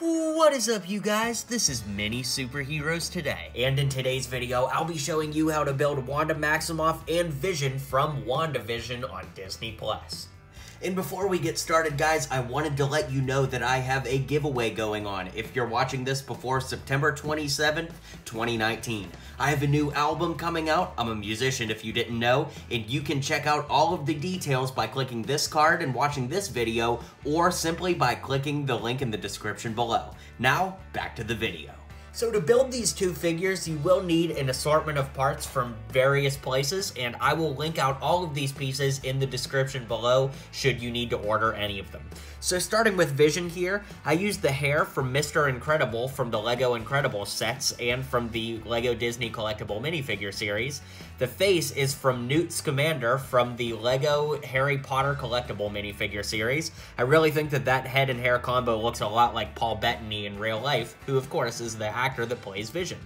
What is up you guys? This is Mini Superheroes Today. And in today's video, I'll be showing you how to build Wanda Maximoff and Vision from WandaVision on Disney+. Plus. And before we get started, guys, I wanted to let you know that I have a giveaway going on if you're watching this before September 27th, 2019. I have a new album coming out. I'm a musician if you didn't know, and you can check out all of the details by clicking this card and watching this video, or simply by clicking the link in the description below. Now, back to the video. So to build these two figures, you will need an assortment of parts from various places, and I will link out all of these pieces in the description below should you need to order any of them. So starting with Vision here, I used the hair from Mr. Incredible from the LEGO Incredible sets and from the LEGO Disney Collectible minifigure series. The face is from Newt Scamander from the LEGO Harry Potter Collectible minifigure series. I really think that that head and hair combo looks a lot like Paul Bettany in real life, who of course is the actor that plays Vision.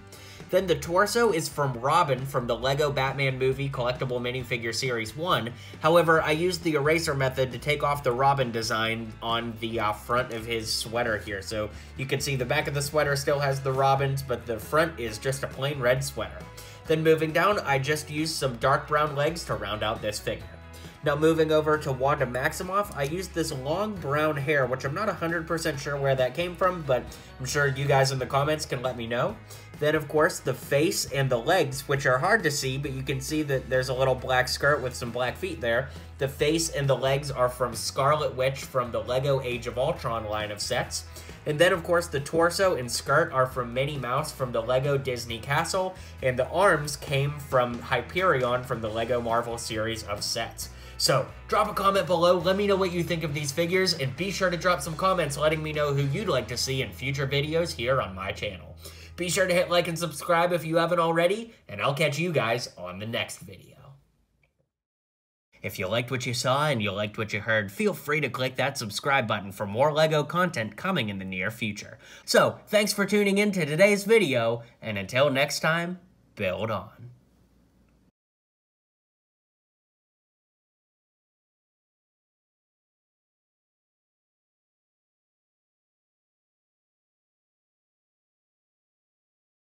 Then the torso is from Robin from the LEGO Batman movie collectible minifigure series 1. However, I used the eraser method to take off the Robin design on the uh, front of his sweater here. So you can see the back of the sweater still has the Robins, but the front is just a plain red sweater. Then moving down, I just used some dark brown legs to round out this figure. Now moving over to Wanda Maximoff, I used this long brown hair, which I'm not 100% sure where that came from, but I'm sure you guys in the comments can let me know. Then, of course, the face and the legs, which are hard to see, but you can see that there's a little black skirt with some black feet there. The face and the legs are from Scarlet Witch from the LEGO Age of Ultron line of sets. And then, of course, the torso and skirt are from Minnie Mouse from the LEGO Disney Castle, and the arms came from Hyperion from the LEGO Marvel series of sets. So, drop a comment below, let me know what you think of these figures, and be sure to drop some comments letting me know who you'd like to see in future videos here on my channel. Be sure to hit like and subscribe if you haven't already, and I'll catch you guys on the next video. If you liked what you saw and you liked what you heard, feel free to click that subscribe button for more LEGO content coming in the near future. So, thanks for tuning in to today's video, and until next time, build on.